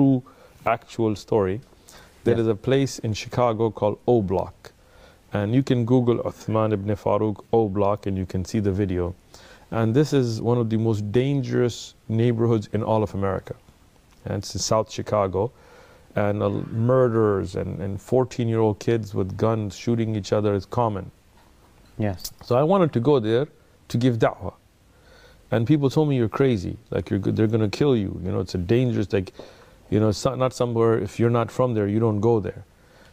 true, actual story. There Yeah. is a place in Chicago called O Block. And you can Google Uthman ibn Farooq O Block and you can see the video. And this is one of the most dangerous neighborhoods in all of America. And it's in South Chicago. And uh, murders and, and 14 year old kids with guns shooting each other is common. Yes. So I wanted to go there to give da'wah. And people told me you're crazy, like you're, they're going to kill you. You know, it's a dangerous, like, you know, it's not, somewhere, if you're not from there, you don't go there.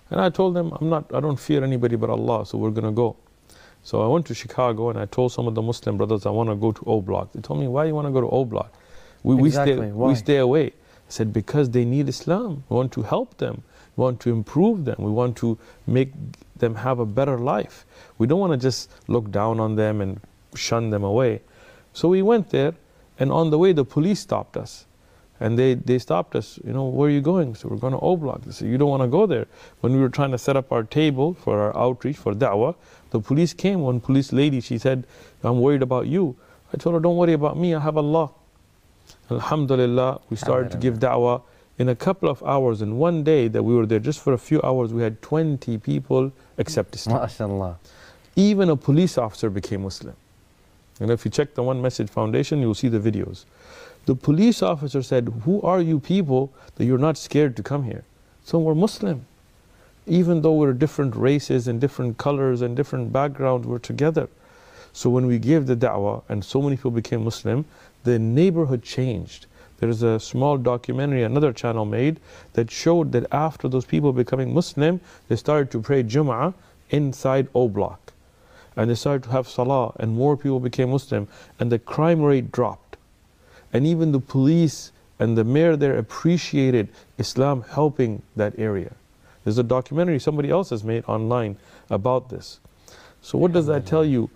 And I told them, I'm not, I don't fear anybody but Allah, so we're going to go. So I went to Chicago and I told some of the Muslim brothers, I want to go to O Block. They told me, why you want to go to O Block? We, we, stay, why? we stay away. I said, because they need Islam. We want to help them. We want to improve them. We want to make them have a better life. We don't want to just look down on them and shun them away. So we went there, and on the way, the police stopped us. And they, they stopped us, you know, where are you going? So we're going to O Block. They said, you don't want to go there. When we were trying to set up our table for our outreach, for da'wah, the police came. One police lady, she said, I'm worried about you. I told her, don't worry about me, I have Allah. Alhamdulillah, we started to give da'wah. In a couple of hours, in one day that we were there, just for a few hours, we had 20 people accept Islam. MashaAllah. Even a police officer became Muslim. And if you check the One Message Foundation, you'll see the videos. The police officer said, Who are you people that you're not scared to come here? So we're Muslim. Even though we're different races and different colors and different backgrounds, we're together. So when we gave the da'wah and so many people became Muslim, the neighborhood changed. There's a small documentary another channel made that showed that after those people becoming Muslim, they started to pray Jum'ah inside O Block. And they started to have Salah, and more people became Muslim, and the crime rate dropped. And even the police and the mayor there appreciated Islam helping that area. There's a documentary somebody else has made online about this. So, what does that tell you?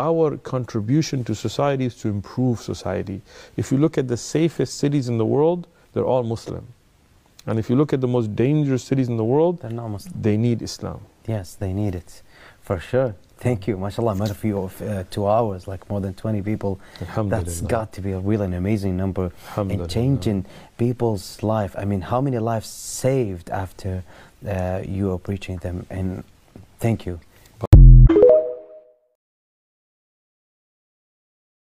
Our contribution to society is to improve society. If you look at the safest cities in the world, they're all Muslim. And if you look at the most dangerous cities in the world, They're not Muslim. they need Islam. Yes, they need it. For sure. Thank you. MashaAllah, met a few of uh, two hours, like more than 20 people. That's got to be a really an amazing number. And changing people's life. I mean, how many lives saved after uh, you are preaching them? And thank you.